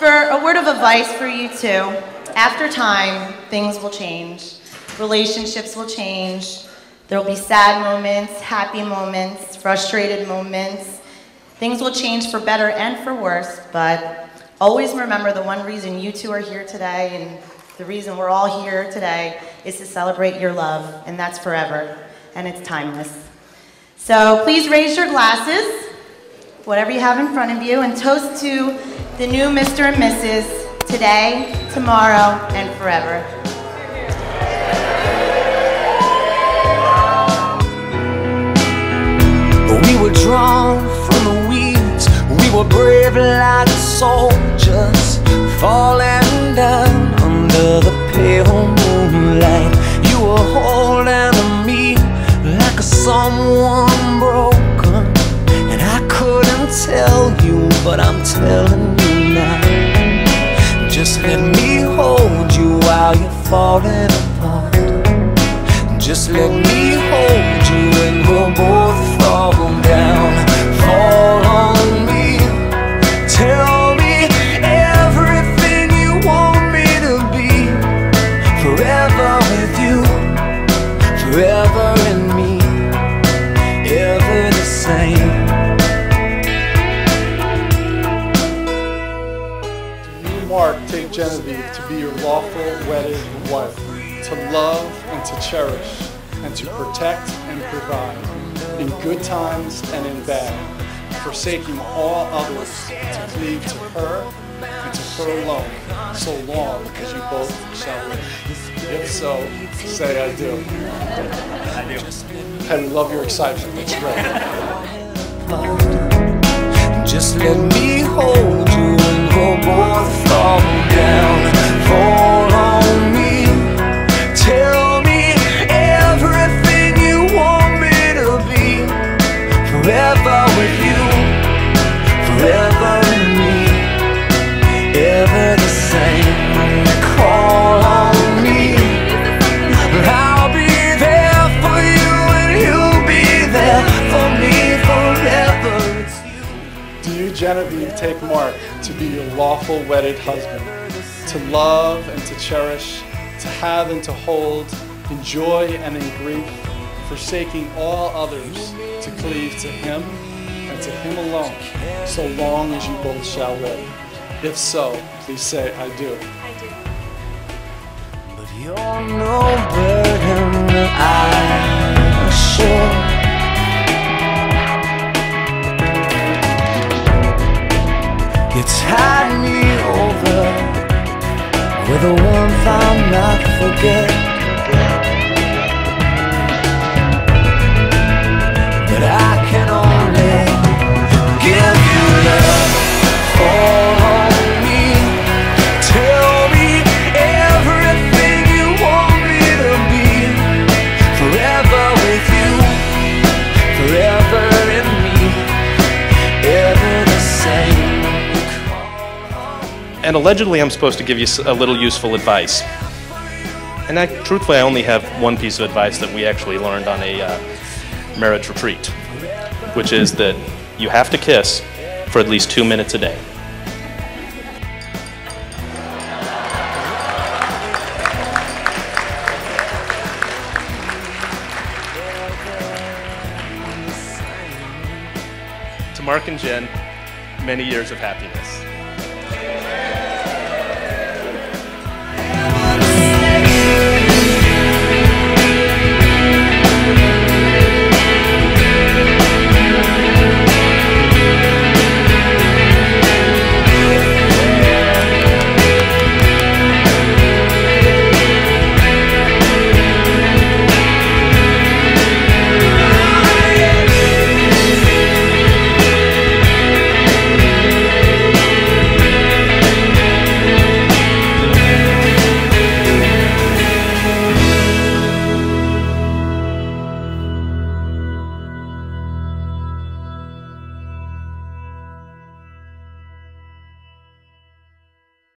For a word of advice for you too, after time, things will change. Relationships will change. There will be sad moments, happy moments, frustrated moments. Things will change for better and for worse, but always remember the one reason you two are here today and the reason we're all here today is to celebrate your love, and that's forever, and it's timeless. So please raise your glasses, whatever you have in front of you, and toast to the new Mr. and Mrs. today, tomorrow, and forever. We were drawn from the weeds, we were brave like soldiers, falling down under the pale moonlight. You were holding me like someone couldn't tell you, but I'm telling you now. Just let me hold you while you're falling apart. Just let me hold you and we'll both Mark, take Genevieve to be your lawful wedded wife, to love and to cherish, and to protect and provide, in good times and in bad, forsaking all others to cleave to her and to her alone, so long as you both shall live. If so, say I do. I do. I love your excitement. It's great. Just let me hold you and we'll both you. You, take Mark to be your lawful wedded husband, to love and to cherish, to have and to hold, in joy and in grief, forsaking all others to cleave to him and to him alone, so long as you both shall live? If so, please say, I do. But you're no burden, I'm You tide me over with a warmth I'll not forget. And allegedly, I'm supposed to give you a little useful advice. And I, truthfully, I only have one piece of advice that we actually learned on a uh, marriage retreat, which is that you have to kiss for at least two minutes a day. To Mark and Jen, many years of happiness.